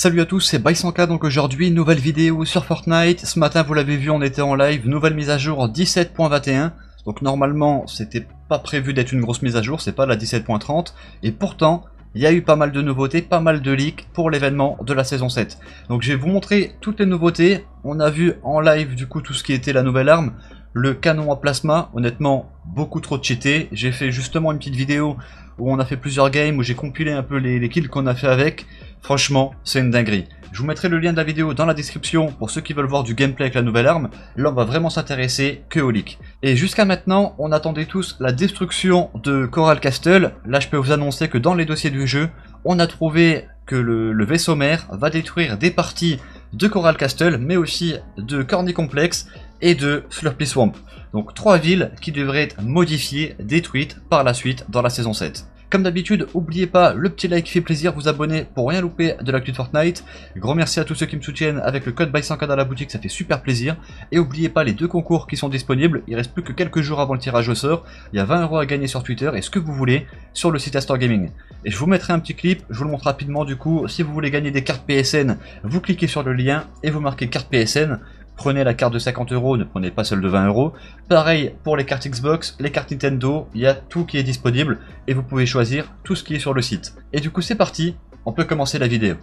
Salut à tous, c'est Bysanka, donc aujourd'hui, nouvelle vidéo sur Fortnite. Ce matin, vous l'avez vu, on était en live, nouvelle mise à jour 17.21. Donc normalement, c'était pas prévu d'être une grosse mise à jour, c'est pas la 17.30. Et pourtant, il y a eu pas mal de nouveautés, pas mal de leaks pour l'événement de la saison 7. Donc je vais vous montrer toutes les nouveautés. On a vu en live du coup tout ce qui était la nouvelle arme. Le canon à plasma, honnêtement, beaucoup trop cheaté. J'ai fait justement une petite vidéo où on a fait plusieurs games, où j'ai compilé un peu les kills qu'on a fait avec. Franchement, c'est une dinguerie. Je vous mettrai le lien de la vidéo dans la description pour ceux qui veulent voir du gameplay avec la nouvelle arme. Là, on va vraiment s'intéresser que au leak. Et jusqu'à maintenant, on attendait tous la destruction de Coral Castle. Là, je peux vous annoncer que dans les dossiers du jeu, on a trouvé que le, vaisseau mère va détruire des parties de Coral Castle, mais aussi de Corny Complex et de Slurpy Swamp. Donc trois villes qui devraient être modifiées, détruites par la suite dans la saison 7. Comme d'habitude, n'oubliez pas le petit like fait plaisir, vous abonner pour rien louper de l'actu de Fortnite. Gros merci à tous ceux qui me soutiennent avec le code BY100K dans la boutique, ça fait super plaisir. Et n'oubliez pas les deux concours qui sont disponibles, il reste plus que quelques jours avant le tirage au sort. Il y a 20 euros à gagner sur Twitter et ce que vous voulez sur le site Astor Gaming. Et je vous mettrai un petit clip, je vous le montre rapidement du coup. Si vous voulez gagner des cartes PSN, vous cliquez sur le lien et vous marquez carte PSN prenez la carte de 50 euros, ne prenez pas celle de 20 euros. Pareil pour les cartes Xbox, les cartes Nintendo, il y a tout qui est disponible et vous pouvez choisir tout ce qui est sur le site. Et du coup c'est parti, on peut commencer la vidéo.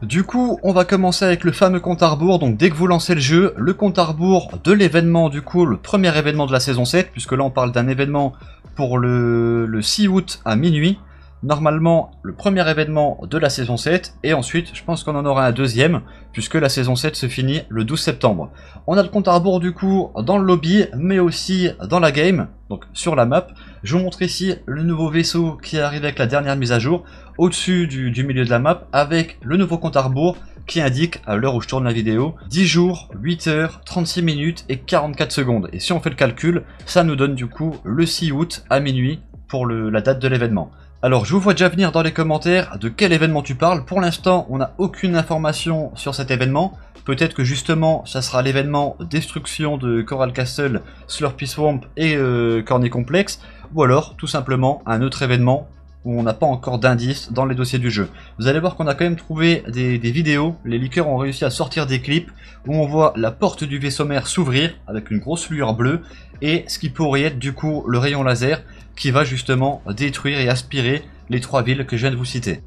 Du coup, on va commencer avec le fameux compte à rebours. Donc, dès que vous lancez le jeu, le compte à rebours de l'événement, du coup, le premier événement de la saison 7, puisque là, on parle d'un événement pour le, le 6 août à minuit normalement le premier événement de la saison 7 et ensuite je pense qu'on en aura un deuxième puisque la saison 7 se finit le 12 septembre. On a le compte à rebours du coup dans le lobby mais aussi dans la game, donc sur la map. Je vous montre ici le nouveau vaisseau qui arrive avec la dernière mise à jour au-dessus du, milieu de la map avec le nouveau compte à rebours qui indique à l'heure où je tourne la vidéo 10 jours, 8 heures, 36 minutes et 44 secondes. Et si on fait le calcul, ça nous donne du coup le 6 août à minuit pour la date de l'événement. Alors, je vous vois déjà venir dans les commentaires de quel événement tu parles. Pour l'instant, on n'a aucune information sur cet événement. Peut-être que justement, ça sera l'événement destruction de Coral Castle, Slurpy Swamp et euh, Corny Complex. Ou alors, tout simplement, un autre événement on n'a pas encore d'indices dans les dossiers du jeu. Vous allez voir qu'on a quand même trouvé des, vidéos, les leakers ont réussi à sortir des clips où on voit la porte du vaisseau mère s'ouvrir avec une grosse lueur bleue et ce qui pourrait être du coup le rayon laser qui va justement détruire et aspirer les trois villes que je viens de vous citer.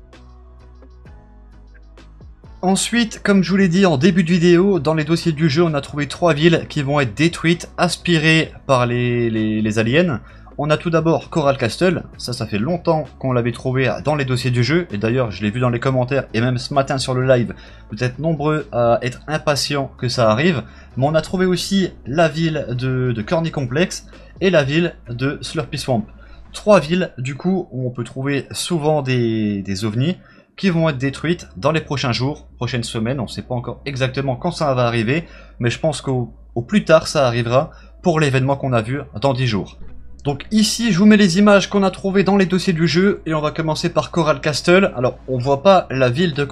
Ensuite, comme je vous l'ai dit en début de vidéo, dans les dossiers du jeu, on a trouvé trois villes qui vont être détruites, aspirées par les, aliens. On a tout d'abord Coral Castle, ça ça fait longtemps qu'on l'avait trouvé dans les dossiers du jeu, et d'ailleurs je l'ai vu dans les commentaires, et même ce matin sur le live, vous êtes nombreux à être impatients que ça arrive, mais on a trouvé aussi la ville de, Corny Complex, et la ville de Slurpy Swamp. Trois villes du coup où on peut trouver souvent des, ovnis qui vont être détruites dans les prochains jours, prochaines semaines, on ne sait pas encore exactement quand ça va arriver, mais je pense qu'au plus tard ça arrivera pour l'événement qu'on a vu dans 10 jours. Donc ici je vous mets les images qu'on a trouvées dans les dossiers du jeu et on va commencer par Coral Castle. Alors on voit pas la ville de,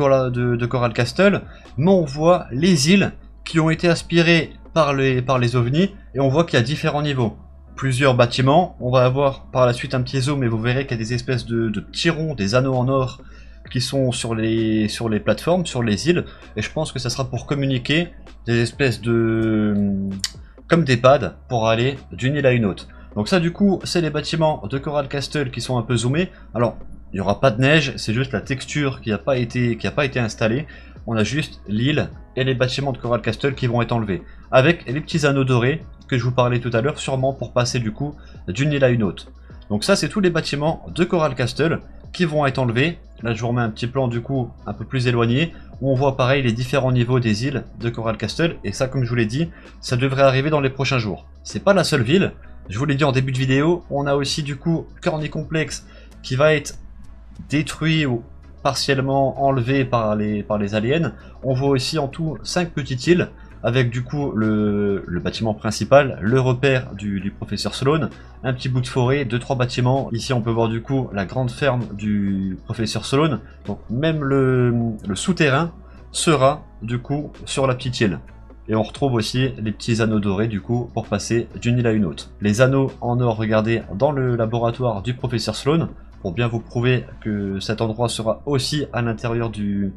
de Coral Castle, mais on voit les îles qui ont été aspirées par les, par les ovnis et on voit qu'il y a différents niveaux plusieurs bâtiments. On va avoir par la suite un petit zoom et vous verrez qu'il y a des espèces de, petits ronds, des anneaux en or qui sont sur les, sur les plateformes, sur les îles. Et je pense que ça sera pour communiquer des espèces de... comme des pads pour aller d'une île à une autre. Donc ça du coup, c'est les bâtiments de Coral Castle qui sont un peu zoomés. Alors, il n'y aura pas de neige, c'est juste la texture qui n'a pas, été, installée. On a juste l'île et les bâtiments de Coral Castle qui vont être enlevés. Avec les petits anneaux dorés que je vous parlais tout à l'heure, sûrement pour passer du coup d'une île à une autre. Donc ça c'est tous les bâtiments de Coral Castle qui vont être enlevés. Là je vous remets un petit plan du coup un peu plus éloigné où on voit pareil les différents niveaux des îles de Coral Castle et ça comme je vous l'ai dit ça devrait arriver dans les prochains jours. C'est pas la seule ville, je vous l'ai dit en début de vidéo, on a aussi du coup Corny Complex qui va être détruit ou partiellement enlevé par les, aliens. On voit aussi en tout 5 petites îles avec du coup le, bâtiment principal, le repère du, professeur Sloan, un petit bout de forêt, deux trois bâtiments. Ici on peut voir du coup la grande ferme du professeur Sloan. Donc même le, souterrain sera du coup sur la petite île. Et on retrouve aussi les petits anneaux dorés du coup pour passer d'une île à une autre. Les anneaux en or, regardez, dans le laboratoire du professeur Sloan. pour bien vous prouver que cet endroit sera aussi à l'intérieur de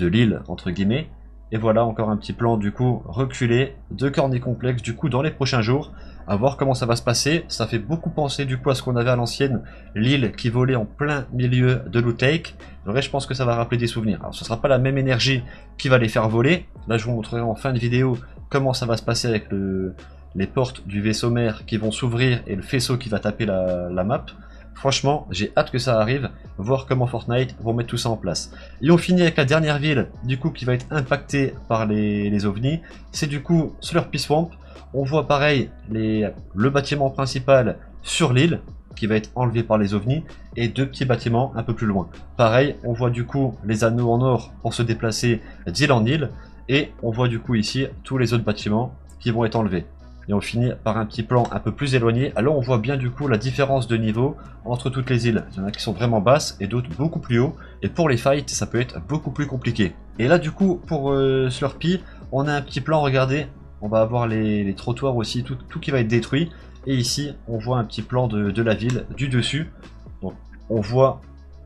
l'île, entre guillemets. Et voilà encore un petit plan du coup reculé de Corny Complexe du coup dans les prochains jours. À voir comment ça va se passer. Ça fait beaucoup penser du coup à ce qu'on avait à l'ancienne, l'île qui volait en plein milieu de Loot Lake. vrai, je pense que ça va rappeler des souvenirs. Alors ce sera pas la même énergie qui va les faire voler. Là je vous montrerai en fin de vidéo comment ça va se passer avec le, les portes du vaisseau mère qui vont s'ouvrir et le faisceau qui va taper la, map. Franchement, j'ai hâte que ça arrive, voir comment Fortnite vont mettre tout ça en place. Et on finit avec la dernière ville, du coup, qui va être impactée par les, ovnis. C'est du coup Slurpy Swamp. On voit pareil le bâtiment principal sur l'île, qui va être enlevé par les ovnis, et deux petits bâtiments un peu plus loin. Pareil, on voit du coup les anneaux en or pour se déplacer d'île en île, et on voit du coup ici tous les autres bâtiments qui vont être enlevés et on finit par un petit plan un peu plus éloigné. Alors on voit bien du coup la différence de niveau entre toutes les îles. Il y en a qui sont vraiment basses et d'autres beaucoup plus hauts. Et pour les fights, ça peut être beaucoup plus compliqué. Et là du coup, pour euh, Slurpee, on a un petit plan, regardez. On va avoir les, trottoirs aussi, tout, qui va être détruit. Et ici, on voit un petit plan de, la ville du dessus. Donc on voit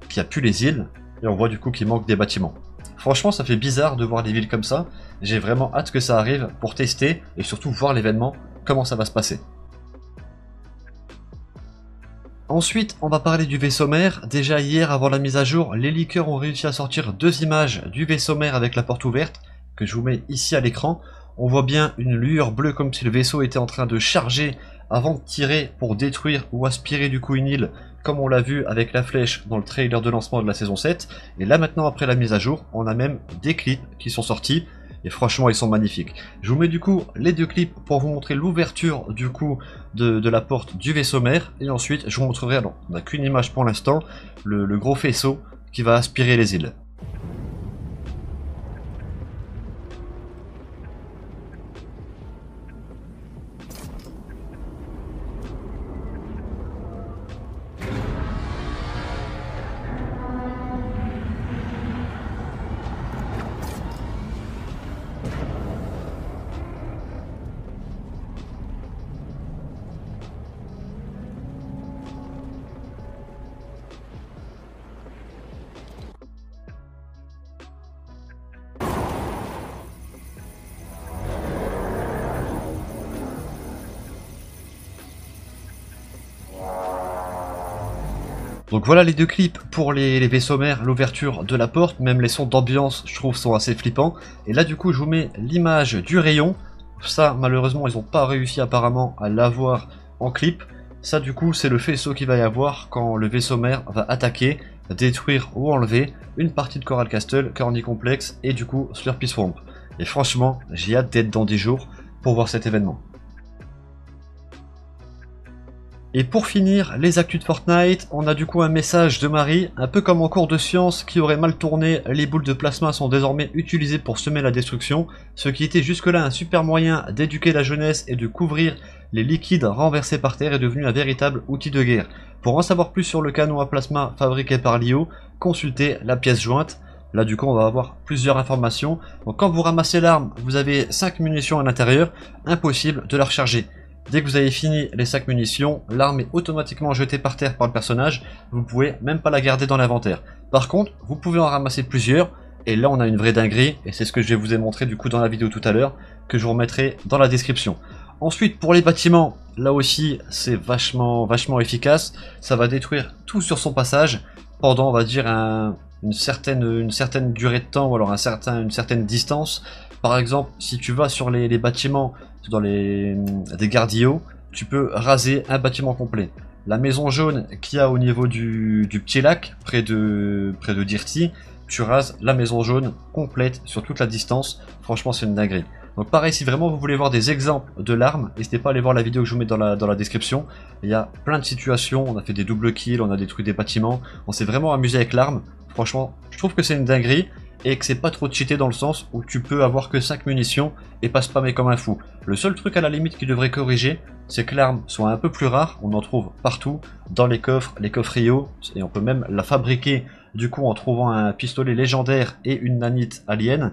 qu'il n'y a plus les îles. Et on voit du coup qu'il manque des bâtiments. Franchement, ça fait bizarre de voir des villes comme ça. J'ai vraiment hâte que ça arrive pour tester et surtout voir l'événement comment ça va se passer. Ensuite, on va parler du vaisseau mère. Déjà hier, avant la mise à jour, les leakers ont réussi à sortir deux images du vaisseau mère avec la porte ouverte, que je vous mets ici à l'écran. On voit bien une lueur bleue comme si le vaisseau était en train de charger avant de tirer pour détruire ou aspirer du coup une île, comme on l'a vu avec la flèche dans le trailer de lancement de la saison 7. Et là maintenant, après la mise à jour, on a même des clips qui sont sortis et franchement, ils sont magnifiques. Je vous mets du coup les deux clips pour vous montrer l'ouverture du coup de, la porte du vaisseau mère. Et ensuite, je vous montrerai, on n'a qu'une image pour l'instant, le gros faisceau qui va aspirer les îles. Donc voilà les deux clips pour les, vaisseaux mères, l'ouverture de la porte, même les sons d'ambiance je trouve sont assez flippants. Et là du coup je vous mets l'image du rayon. Ça malheureusement ils n'ont pas réussi apparemment à l'avoir en clip. Ça du coup c'est le faisceau qu'il va y avoir quand le vaisseau mère va attaquer, détruire ou enlever une partie de Coral Castle, Corny Complex et du coup Slurpy Swamp. Et franchement j'ai hâte d'être dans 10 jours pour voir cet événement. Et pour finir, les actus de Fortnite, on a du coup un message de Marie, un peu comme en cours de science, qui aurait mal tourné, les boules de plasma sont désormais utilisées pour semer la destruction, ce qui était jusque-là un super moyen d'éduquer la jeunesse et de couvrir les liquides renversés par terre est devenu un véritable outil de guerre. Pour en savoir plus sur le canon à plasma fabriqué par Lio, consultez la pièce jointe. Là du coup on va avoir plusieurs informations. Donc quand vous ramassez l'arme, vous avez 5 munitions à l'intérieur, impossible de la recharger. Dès que vous avez fini les 5 munitions, l'arme est automatiquement jetée par terre par le personnage, vous pouvez même pas la garder dans l'inventaire. Par contre, vous pouvez en ramasser plusieurs, et là on a une vraie dinguerie, et c'est ce que je vous ai montré du coup dans la vidéo tout à l'heure, que je vous remettrai dans la description. Ensuite, pour les bâtiments, là aussi c'est vachement, vachement efficace, ça va détruire tout sur son passage, pendant on va dire une, certaine, une certaine durée de temps, ou alors un certain, une certaine distance, par exemple, si tu vas sur les, bâtiments, dans les des gardillots, tu peux raser un bâtiment complet. La maison jaune qu'il y a au niveau du, petit lac, près de, près de Dirty, tu rases la maison jaune complète sur toute la distance. Franchement, c'est une dinguerie. Donc pareil, si vraiment vous voulez voir des exemples de l'arme, n'hésitez pas à aller voir la vidéo que je vous mets dans la, dans la description. Il y a plein de situations, on a fait des doubles kills, on a détruit des bâtiments, on s'est vraiment amusé avec l'arme. Franchement, je trouve que c'est une dinguerie et que c'est pas trop cheaté dans le sens où tu peux avoir que 5 munitions et pas spammer comme un fou. Le seul truc à la limite qui devrait corriger, c'est que l'arme soit un peu plus rare, on en trouve partout, dans les coffres, les coffres Rio, et on peut même la fabriquer du coup en trouvant un pistolet légendaire et une nanite alien,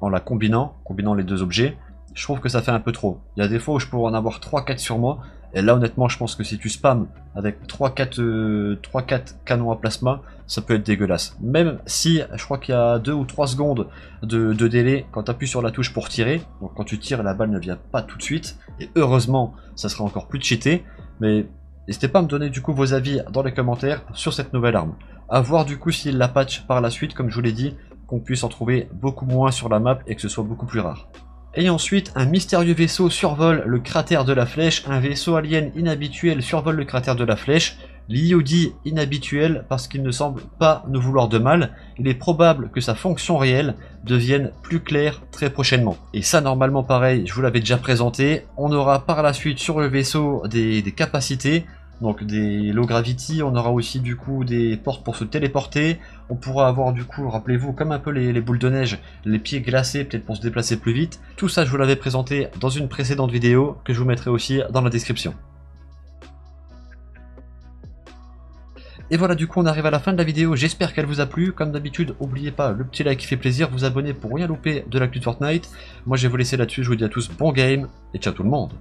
en la combinant, combinant les deux objets, je trouve que ça fait un peu trop. Il y a des fois où je pourrais en avoir 3-4 sur moi, Et là, honnêtement, je pense que si tu spams avec 3-4 euh, canons à plasma, ça peut être dégueulasse. Même si, je crois qu'il y a 2 ou 3 secondes de, délai quand tu appuies sur la touche pour tirer. Donc quand tu tires, la balle ne vient pas tout de suite. Et heureusement, ça sera encore plus cheaté. Mais n'hésitez pas à me donner du coup vos avis dans les commentaires sur cette nouvelle arme. A voir du coup s'il la patch par la suite, comme je vous l'ai dit, qu'on puisse en trouver beaucoup moins sur la map et que ce soit beaucoup plus rare. Et ensuite, un mystérieux vaisseau survole le cratère de la flèche, un vaisseau alien inhabituel survole le cratère de la flèche, l'IOD inhabituel parce qu'il ne semble pas nous vouloir de mal, il est probable que sa fonction réelle devienne plus claire très prochainement. Et ça normalement pareil, je vous l'avais déjà présenté, on aura par la suite sur le vaisseau des, des capacités, donc des low gravity, on aura aussi du coup des portes pour se téléporter, on pourra avoir du coup, rappelez-vous, comme un peu les, boules de neige, les pieds glacés peut-être pour se déplacer plus vite. Tout ça je vous l'avais présenté dans une précédente vidéo que je vous mettrai aussi dans la description. Et voilà, du coup, on arrive à la fin de la vidéo. J'espère qu'elle vous a plu. Comme d'habitude, n'oubliez pas le petit like qui fait plaisir, vous abonner pour rien louper de l'actu de Fortnite. Moi, je vais vous laisser là-dessus. Je vous dis à tous bon game et ciao tout le monde.